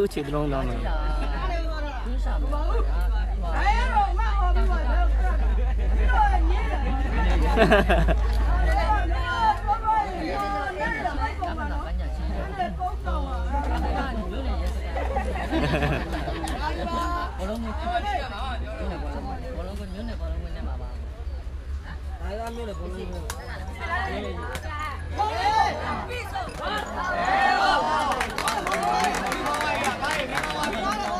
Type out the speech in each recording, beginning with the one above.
chú chỉ luôn đó mà Hãy subscribe cho kênh Ghiền Mì Gõ Để không bỏ lỡ những video hấp dẫn Oh, my God.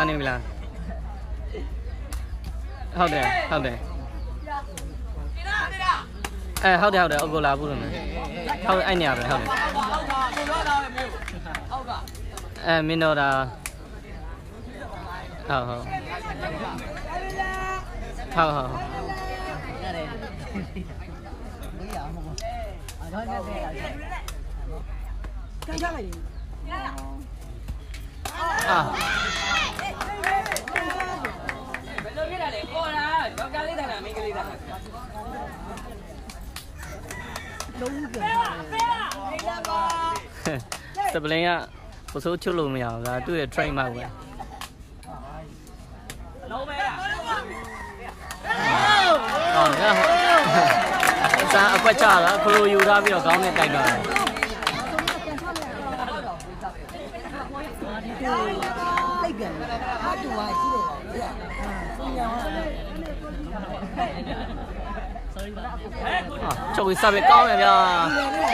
ನನಗಿಲ್ಲ ಹೌದ್ರಿ ಹೌದ್ರಿ ಏ ಹೌದು ಹೌದು ಅಗೋಲ ಆಗ್ಬೋದು ಹೌದು ಐನಿ ಅವ್ರೆ ಹೌದು ಏ ಮೀನವರ ಹೌದು ಹೌದು ಹೌದು ಹೌದು Ah. န်းတာမင်းကလေးတန်းတာစပလင်ကပစိုးချွတ်လို့မရဘူးဒါသူ့ရဲ့ train mark ပဲလုံးမဲလားဟောရဟောစာအကွက်ချတာခလိုယူထားပြီးတော့ခေါင်းနဲ့တိုက်တာ လိုက်ပြန်ဟာတူပါရှိတယ်ဟာဆုံးရအောင် sorry ပါ ချုပ်ပြီးစာပေကောင်းတယ်ဗျာ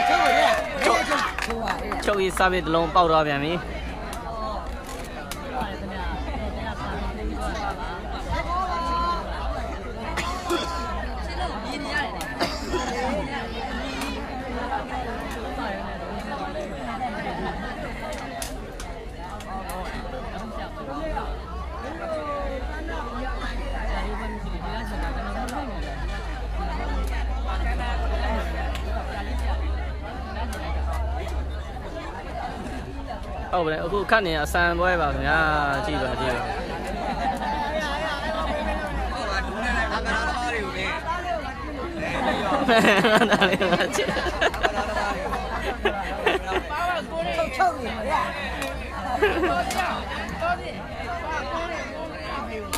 ချုပ်ရတယ်ချုပ်ချုပ်ပါအဲ့ချုပ်ပြီးစာပေတစ်လုံးပေါက်တော့ပြန်ပြီ ဟုတ်ပါတယ်အခုခတ်နေအဆန်ပွဲပါခင်ဗျာကြည့်ပါကြည့်ပါဟုတ်ပါဒူးနဲ့ကာမရာသမားတွေကိုလည်းအဲရောဒါလေးပါချစ်ချုပ်နေရချုပ်ကြည့်ချင်းပေးပါ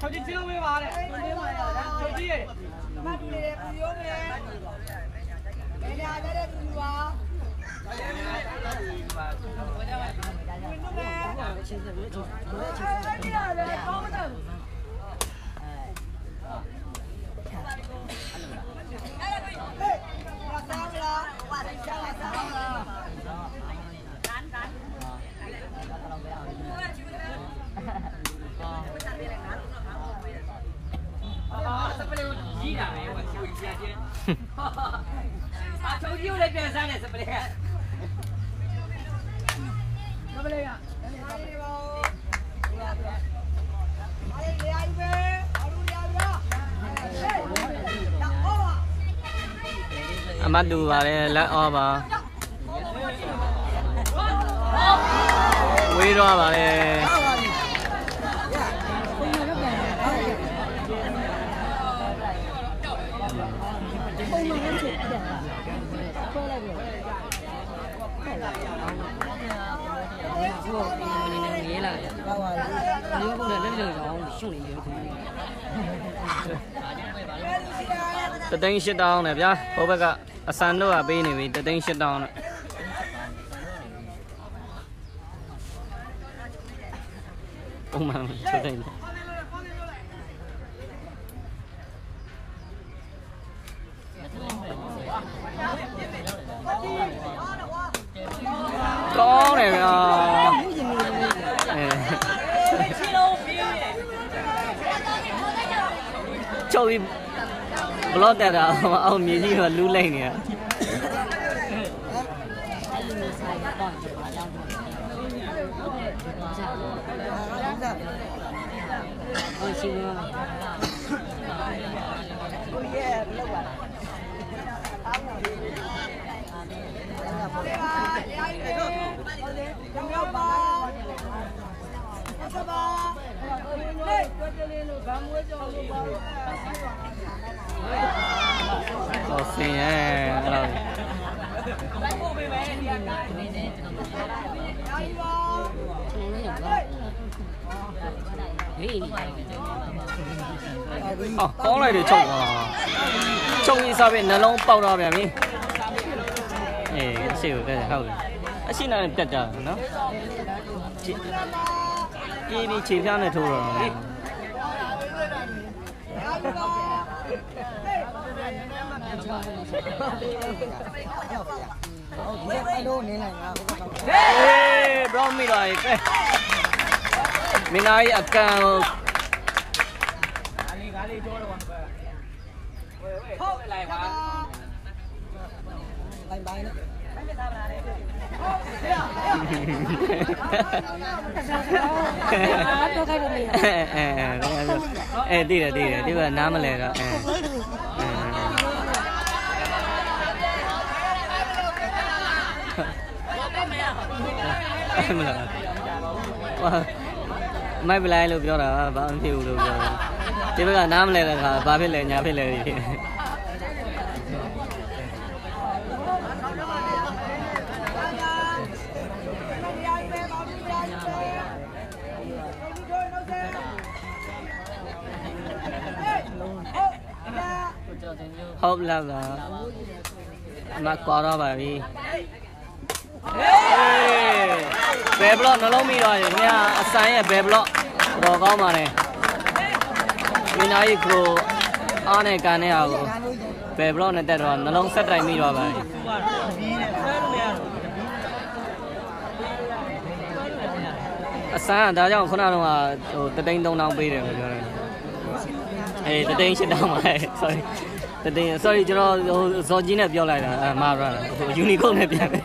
手机自动没完了，手机，妈丢的，不用，没的，没的，没的，没的， ကြီးတာပဲဟိုချိုးကြီးပြချင်းအချိုးကြီးကိုလည်းပြန်စားတယ်စပလေးကစပလေးကအမတ်တူပါလေလက်အောပါဝေးတော့ပါလေ သူကမနေနေရေးလာတယ်ဟုတ်ပါပြီမျိုးကလည်းလက်လက်ရောင်းရှုံနေတယ်သူတသိန်း၈တောင်းနဲ့ဗျာဟိုဘက်ကအစံတော့ကပေးနေပြီတသိန်း၈တောင်းနဲ့ပုံမှန်ချက်သိန်းနဲ့ကောင်းတယ်ဗျာ ချုပ်ပြီးဘလော့တက်တာအောင်မြေကြီးကလူးလိုက်နေတာ ဟုတ်ရှိပါ ဟောဆင်းရဲအဲ့လို ဟေး ဟောကောင်းလိုက် တယ်ချုပ်သွားချုပ်ပြီးစားပြီးနှလုံးပေါက်တော့ပြန်ပြီအေးအရှိကိုပဲဟုတ်တယ်အရှိနာနဲ့ပြတ်ကြတယ်နော်ကြည့်ဒီဒီခြေပြားနဲ့ထိုးတော့ဒီအဲ့လိုနေနိုင်တာဟုတ်ကဲ့ဟေးဘရောမီလာကဲမင်းသားကြီးအကန်ဘိုင်ဘို Hey, bro mi rồi. Mi nói akka. Ali gali cho luôn. Ôi ôi, lại quá. Bye bye nữa. Ê đi rồi đi rồi đi vào nam lên rồi. မိုက်ပလိုက်လို့ပြောတာဘာမှမဖြစ်ဘူးလို့ပြောတယ်ဒီဘက်ကနားမလဲတဲ့ခါဘာဖြစ်လဲညာဖြစ်လဲဖြစ် ကြော်တင်မျိုး ဟုတ်လားလားအမကွာတော့ပါပြီဟေး ဘယ်ဘလော့နှလုံးမိတော့ရင်မြအဆိုင်ရဲ့ဘယ်ဘလော့တော့ကောင်းပါလေမင်းသားကြီးကရိုအားနဲ့ကန်နဲ့အောင်ဘယ်ဘလော့နဲ့တက်တော့နှလုံးဆက်တိုင်မိတော့ပါပြီအဆန်းကဒါကြောင့်ခုနကတော့ဟိုတသိန်း3000ပေးတယ်လို့ပြောတယ်အေးတသိန်း8000ပါ sorry တသိန်း sorry ကျွန်တော်ဟိုဇော်ကြီးနဲ့ပြောလိုက်တာအမှားရတာဟိုယူနီကုန်းနဲ့ပြန်တယ်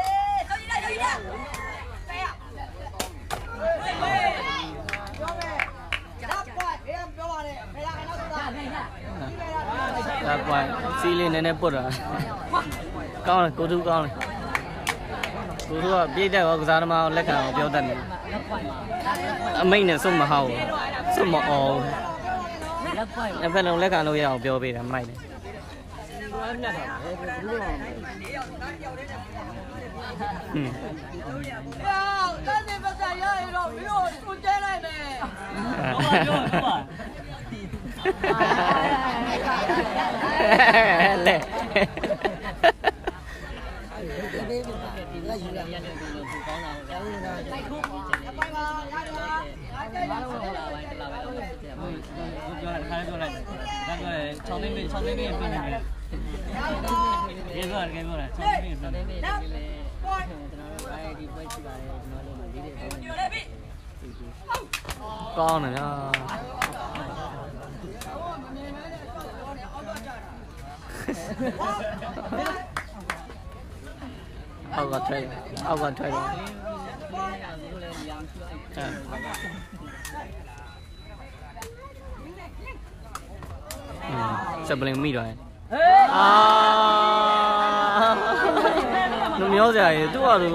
င်းစီးလေးနည်းနည်းပုတ်တာကောင်းတယ်ကိုသူကောင်းတယ်ကိုသူကပြည့်တဲ့ရောကစားသမားကိုလက်ခံအောင်ပြောတတ်တယ်အမိတ်နဲ့စွတ်မဟောက်စွတ်မအောင်လက်ပိုက်တစ်ဖက်လုံးလက်ခံလို့ရအောင်ပြောပေးတာမိုက်တယ်ဟွန်းလဲဒီပေးပြပါဒီကယူလာရတယ်ကိုလို့ကောင်းတာပေါ့ဗျာလိုက်ခုပါဘာ လို့လဲလာပိုင်းတလာပဲဟုတ်ပြောတာခါပြောလိုက်ဒါပြောတယ်6သိန်း6သိန်းပြည့်နေတယ်ရေပြောတယ်ပြောတယ်ဆောင်းပြီးပြောတယ်ကျွန်တော်တို့အဲဒီပွဲရှိပါတယ်ကျွန်တော်တို့လေးတွေပေါ့ကောင်းတယ်ဗျာ အောက်ကထွက်အောက်ကထွက်တော့အဲစပလင်မိတော့ရင်အာလူမျိုးစရာကြီးသူ့ဟာသူ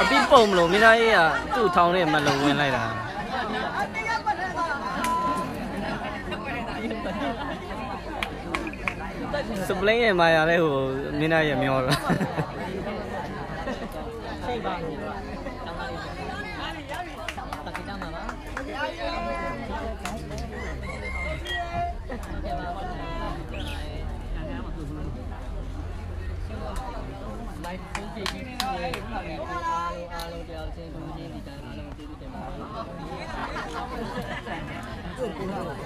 အပိပုံမလို့မိသားရေးကသူ့ထောင်းနဲ့မလုံဝင်လိုက်တာ စပလင်ရဲ့မာယာလေးဟိုမင်းသားရဲ့မျောတော့စိတ်ပါနေတော့တောင်းလာပြီတကိတမှာပါလိုက်ဖို့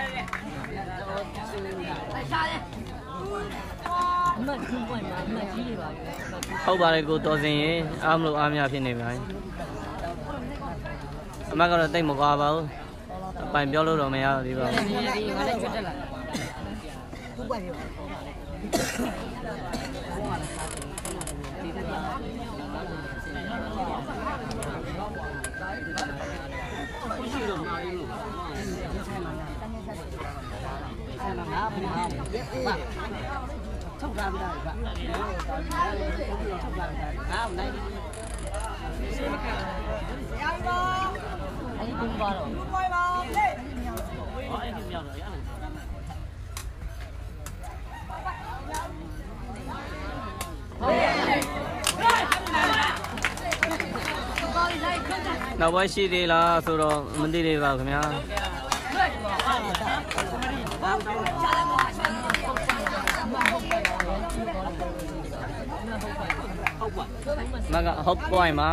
အားလုံးကျေးဇူးတင်ပါတယ်လိုင်းနာကလည်းကောင်းတယ်ကပလူလေးငိမ့်နေတယ်အမှတ်2 point မှာအမှတ်ကြီးတွေပါပဲအမှတ်2ဟုတ်ပါတယ်ကိုတော်စင်ရေအားမလို့အားမရဖြစ်နေပါပြီအမကတော့တိတ်မကွာပါဘူးအပိုင်ပြောလို့တော့မရသေးပါဘူးဒီဒီငါလည်းကျွတ်တက်လာသူ့ပွက်ပြော Trong vàng này bạn. Trong vàng này. À hôm nay. Anh đi cùng vào rồi. Cùng vào. Lên. Ờ em đi nhiều rồi. nào bây xí đi rồi mình đi đi vào cái nha ဗျာမကဟုတ်ပွိုင်းမှာ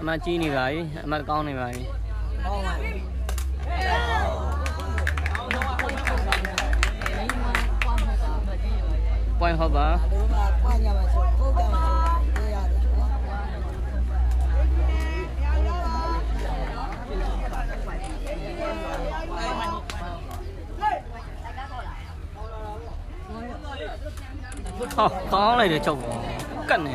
အမကြီးနေပါပြီအမကောင်းနေပါပြီဟောပါပွိုင်းဟုတ်ပါတို့ကပွားကြမှာဆိုဟုတ်ကြမှာဆိုပြောရတယ်နော် ဟောကောင်းလိုက်တယ်ချုပ်ကတ်နေ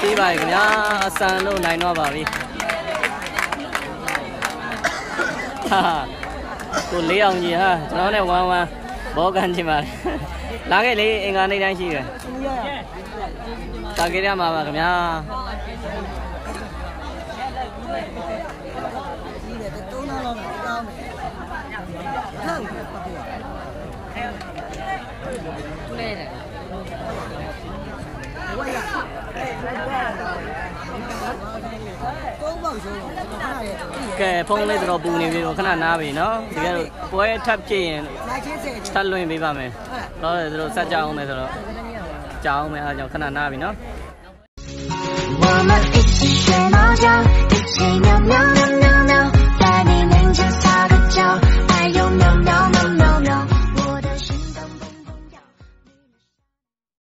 ပြီးပါပြီခင်ဗျာအစံလို့နိုင်တော့ပါပြီဟာကိုလေးအောင်ကြီးဟာကျွန်တော်နဲ့ဝမ်းဝမ်းဘောကန်ချင်ပါလာခဲ့လေအင်္ဂါနေ့တိုင်းရှိတယ်သူရရတာကြရမှာပါခင်ဗျာ ကြီးတယ်တုံးတော့တော့ကောင်းတယ်ဟုတ်ကဲ့ပတ်ပြ လဲတယ် ဝါရ ကုန်းပေါက်ဆုံးကျွန်တော်ခဏရဲ့ ကဲဖုန်းလေးတော်ပူနေပြီတော့ခဏနားပြီနော်တကယ်လို့ပွဲထပ်ဖြစ်ရင် လာချင်းစေချ ထပ်လွှင့်ပေးပါမယ်တော့သူတို့ဆက်ကြအောင်မယ်ဆိုတော့ကြအောင်မယ်အားကြောင့်ခဏနားပြီနော် 我们一起睡猫觉，一起喵喵喵喵喵，在你面前撒个娇，哎呦喵喵喵喵喵。